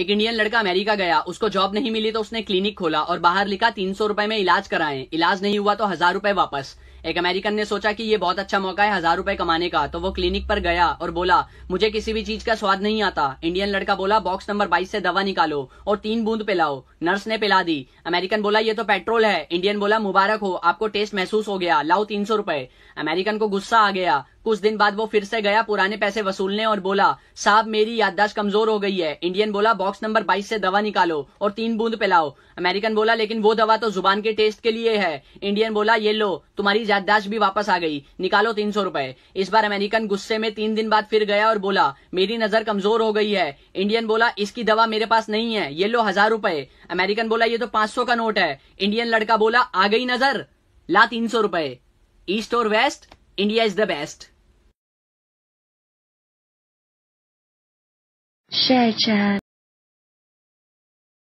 एक इंडियन लड़का अमेरिका गया, उसको जॉब नहीं मिली तो उसने क्लिनिक खोला और बाहर लिखा, तीन सौ रुपए में इलाज कराएँ। इलाज नहीं हुआ तो हज़ार रुपए वापस। एक अमेरिकन ने सोचा कि ये बहुत अच्छा मौका है, हज़ार रुपए कमाने का। तो वो क्लिनिक पर गया और बोला, मुझे किसी भी चीज़ का स्वाद नहीं आता। इंडियन लड़का बोला बॉक्स नंबर बाईस से दवा निकालो और तीन बूंद पिलाओ। नर्स ने पिला दी। अमेरिकन बोला, ये तो पेट्रोल है। इंडियन बोला, मुबारक हो, आपको टेस्ट महसूस हो गया। लाओ तीन सौ रुपए। अमेरिकन को गुस्सा आ गया। कुछ दिन बाद वो फिर से गया पुराने पैसे वसूलने और बोला, साहब, मेरी याददाश्त कमज़ोर हो गई है। इंडियन बोला, बॉक्स नंबर बाईस से दवा निकालो और तीन बूंद पिलाओ। अमेरिकन बोला, लेकिन वो दवा तो ज़ुबान के टेस्ट के लिए है। इंडियन बोला, ये लो, तुम्हारी याददाश्त भी वापस आ गई। निकालो तीन सौ रुपए। इस बार अमेरिकन गुस्से में तीन दिन बाद फिर गया और बोला, मेरी नज़र कमज़ोर हो गई है। इंडियन बोला, इसकी दवा मेरे पास नहीं है, ये लो हज़ार रुपए। अमेरिकन बोला, ये तो पाँच सौ का नोट है। इंडियन लड़का बोला, आ गई नज़र, ला तीन सौ रुपए। ईस्ट और west India is the best. 谢谢。